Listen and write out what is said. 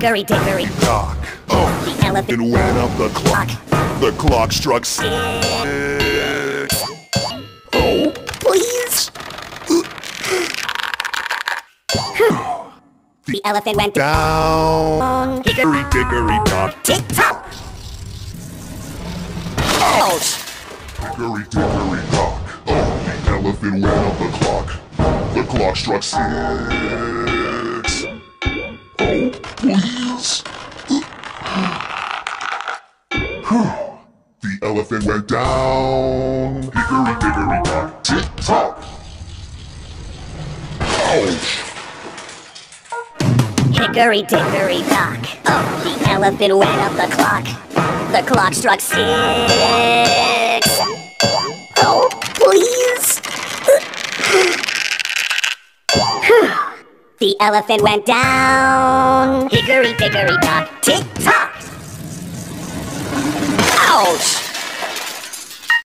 Hickory dickory Dock. Oh, The elephant it went up the clock. The clock struck six. Oh, please. The elephant went Down. Hickory Hickory dickory dock. tick tock Ouch Hickory dickory dock. Oh, the elephant went up the clock. The clock struck six. Please. the elephant went down. Hickory dickory dock. Tick tock. Ouch. Hickory dickory dock Oh, the elephant went up the clock The clock struck six Oh, please The elephant went down Hickory dickory dock Tick tock Ouch